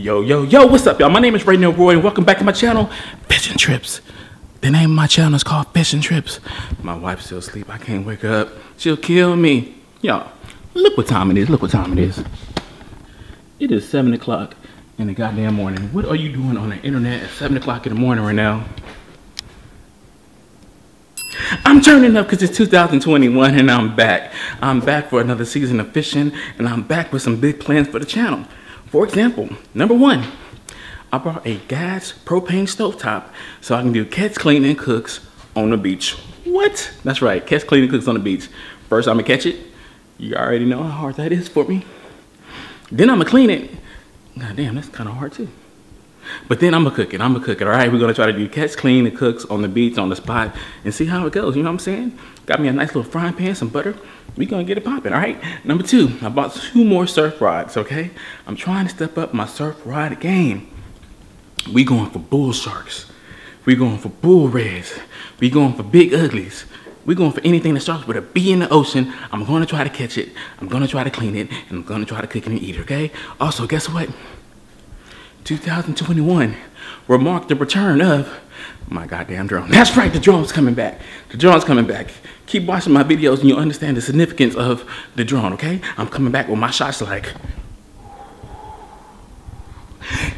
Yo, yo, yo, what's up, y'all? My name is Ray Neil Roy, and welcome back to my channel, Fish and Trips. The name of my channel is called Fish and Trips. My wife's still asleep. I can't wake her up. She'll kill me. Y'all, look what time it is. Look what time it is. It is 7 o'clock in the goddamn morning. What are you doing on the internet at 7 o'clock in the morning right now? I'm turning up because it's 2021 and I'm back. I'm back for another season of fishing and I'm back with some big plans for the channel. For example, number one, I brought a gas propane stovetop so I can do catch, clean, and cooks on the beach. What? That's right, catch, clean, and cooks on the beach. First, I'm gonna catch it. You already know how hard that is for me. Then I'm gonna clean it. God damn, that's kind of hard too. But then I'm gonna cook it. I'm gonna cook it. All right, we're gonna try to do catch, clean, and cooks on the beach, on the spot, and see how it goes. You know what I'm saying? Got me a nice little frying pan, some butter we gonna get it popping, all right? Number two, I bought two more surf rods, okay? I'm trying to step up my surf rod game. We going for bull sharks. We going for bull reds. We going for big uglies. We going for anything that starts with a B in the ocean. I'm gonna try to catch it. I'm gonna try to clean it, and I'm gonna try to cook it and eat it, okay? Also, guess what? 2021 will mark the return of my goddamn drone. That's right, the drone's coming back. The drone's coming back. Keep watching my videos and you'll understand the significance of the drone, okay? I'm coming back with my shots like,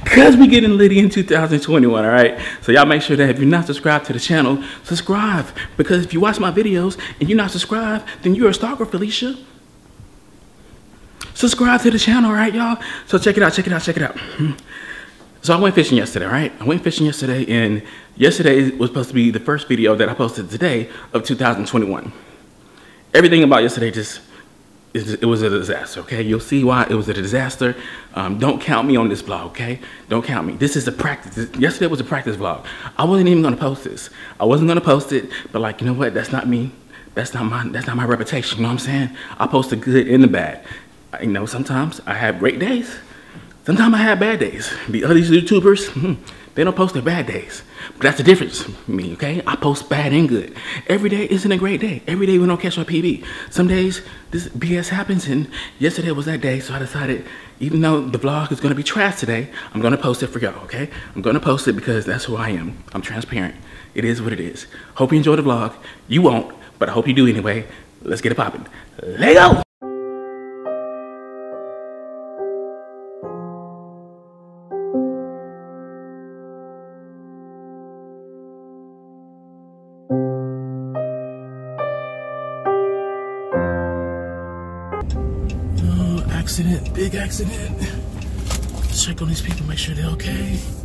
Cause we getting litty in 2021, all right? So y'all make sure that if you're not subscribed to the channel, subscribe. Because if you watch my videos and you're not subscribed, then you're a stalker, Felicia. Subscribe to the channel, all right, y'all? So check it out, check it out, check it out. Hmm. So I went fishing yesterday, right? I went fishing yesterday, and yesterday was supposed to be the first video that I posted today of 2021. Everything about yesterday just, it was a disaster, okay? You'll see why it was a disaster. Um, don't count me on this vlog, okay? Don't count me. This is a practice. Yesterday was a practice vlog. I wasn't even gonna post this. I wasn't gonna post it, but like, you know what? That's not me. That's not my, that's not my reputation, you know what I'm saying? I post the good and the bad. You know, sometimes I have great days. Sometimes I have bad days. The other YouTubers, hmm, they don't post their bad days. But that's the difference me, okay? I post bad and good. Every day isn't a great day. Every day we don't catch our PB. Some days this BS happens and yesterday was that day, so I decided even though the vlog is gonna be trash today, I'm gonna post it for y'all, okay? I'm gonna post it because that's who I am. I'm transparent. It is what it is. Hope you enjoy the vlog. You won't, but I hope you do anyway. Let's get it popping. Let accident, big accident. Check on these people, make sure they're okay.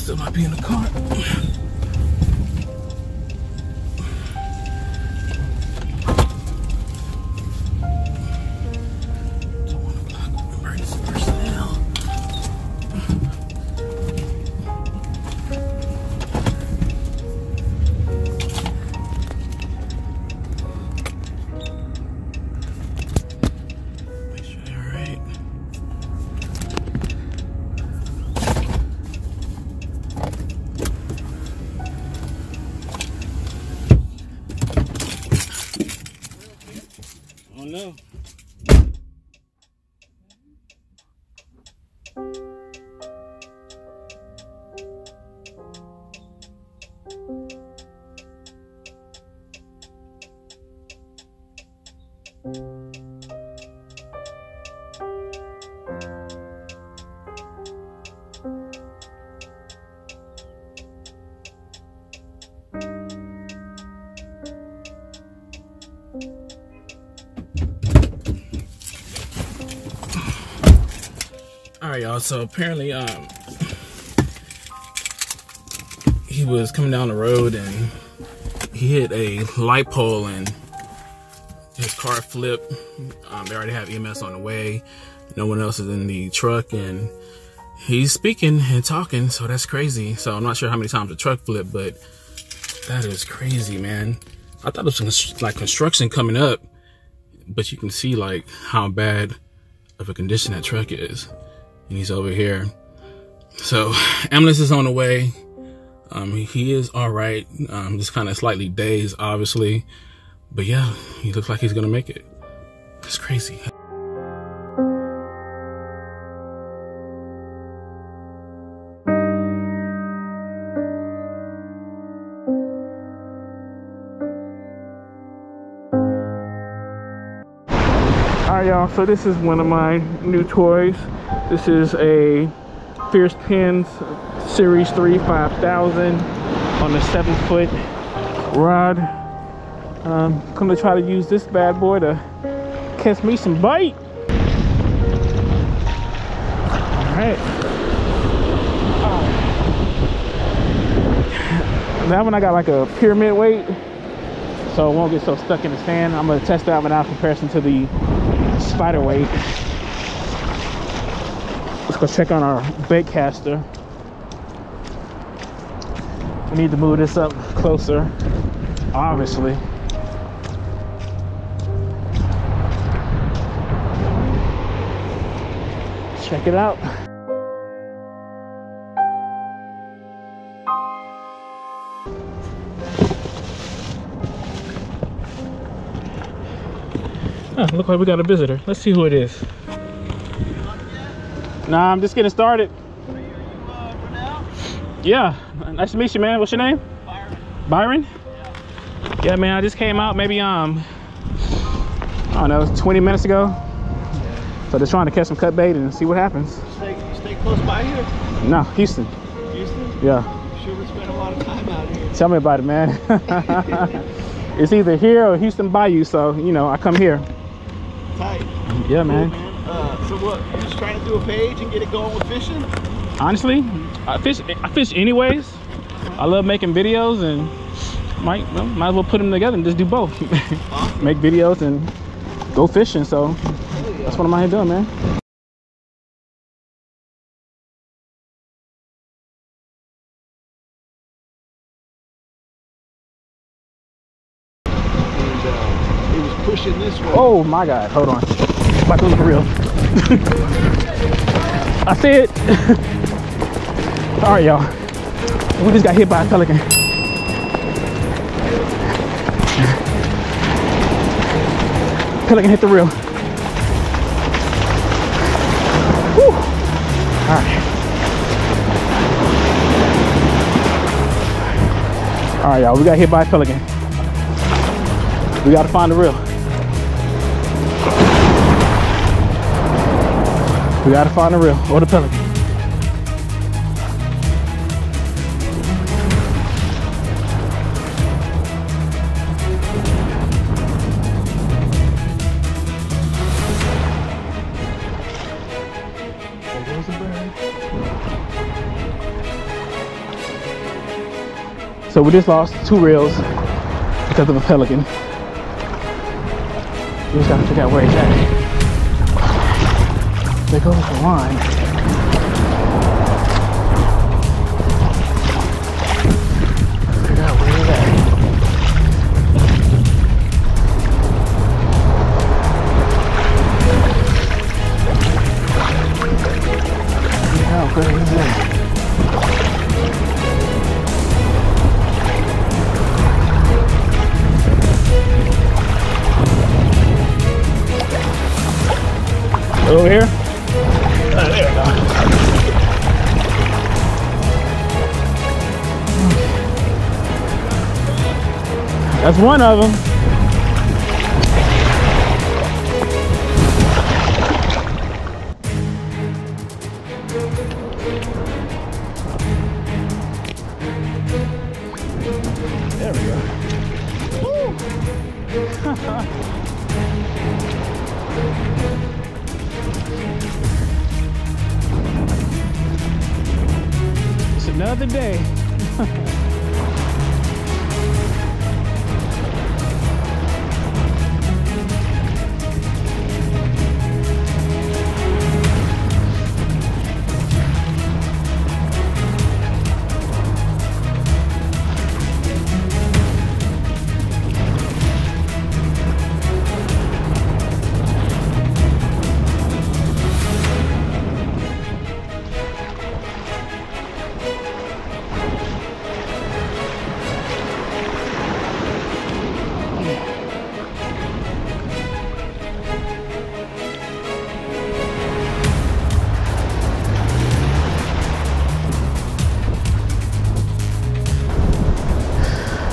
Still might be in the car. Right, y'all. So apparently, um, he was coming down the road and he hit a light pole and his car flipped. Um, they already have EMS on the way. No one else is in the truck and he's speaking and talking. So that's crazy. So I'm not sure how many times the truck flipped, but that is crazy, man. I thought it was like construction coming up, but you can see like how bad of a condition that truck is. And he's over here. So ambulance is on the way. Um, he is all right. Um, just kind of slightly dazed, obviously. But yeah, he looks like he's gonna make it. It's crazy. Alright y'all, so this is one of my new toys. This is a Fierce Penn's Series 3 5000 on a 7 foot rod. Um, gonna try to use this bad boy to catch me some bite. Alright. That one I got like a pyramid weight so it won't get so stuck in the sand. I'm gonna test that one out in comparison to the spider weight. Let's go check on our bait caster. We need to move this up closer, obviously. Check it out. Huh, look like we got a visitor. Let's see who it is. Nah, I'm just getting started. Uh, yeah, nice to meet you, man. What's your name? Byron. Byron? Yeah. yeah. man, I just came out maybe, um, I don't know, 20 minutes ago. So just trying to catch some cut bait and see what happens. Stay, stay close by here? No, Houston. Houston? Yeah. I'm sure we spend a lot of time out here. Tell me about it, man. it's either here or Houston Bayou, so, you know, I come here. Tight. Yeah, man. Cool, man. So what, you just trying to do a page and get it going with fishing? Honestly, I fish I fish anyways. I love making videos and might well, might as well put them together and just do both. Awesome. Make videos and go fishing. So that's what I'm out here doing, man. Uh, it was pushing this way. Oh my God, hold on. About to for real. I see it. All right, y'all. We just got hit by a pelican. Pelican hit the reel. Whew. All right. All right, y'all. We got hit by a pelican. We got to find the reel. We got to find the reel or the pelican. So we just lost two reels because of a pelican. We just gotta figure out where he's at. There goes the line. That's one of them. There we go. it's another day.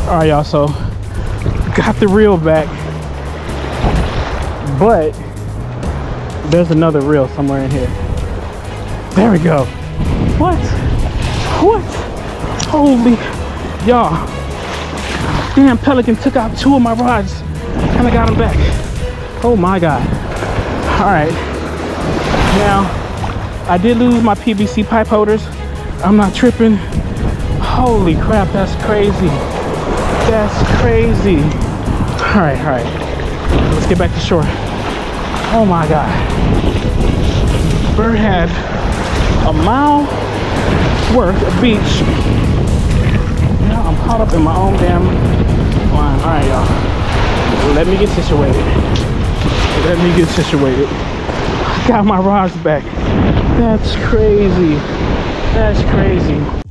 All right, y'all. So got the reel back, but there's another reel somewhere in here. There we go. What? What? Holy, y'all. Damn, Pelican took out two of my rods and I got them back. Oh my God. All right. Now, I did lose my PVC pipe holders. I'm not tripping. Holy crap, that's crazy. That's crazy. All right, all right. Let's get back to shore. Oh my God. Bird had a mile worth of beach. Now I'm caught up in my own damn line. All right, y'all. Let me get situated. Let me get situated. I got my rods back. That's crazy. That's crazy.